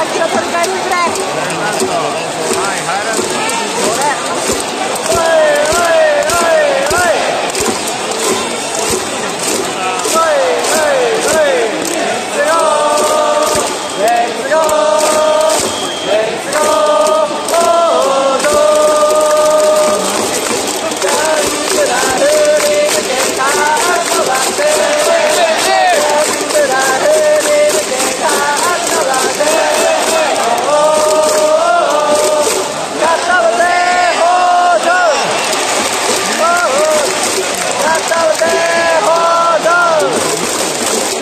Aqui, eu sou o Ricardo Greco. Fernando.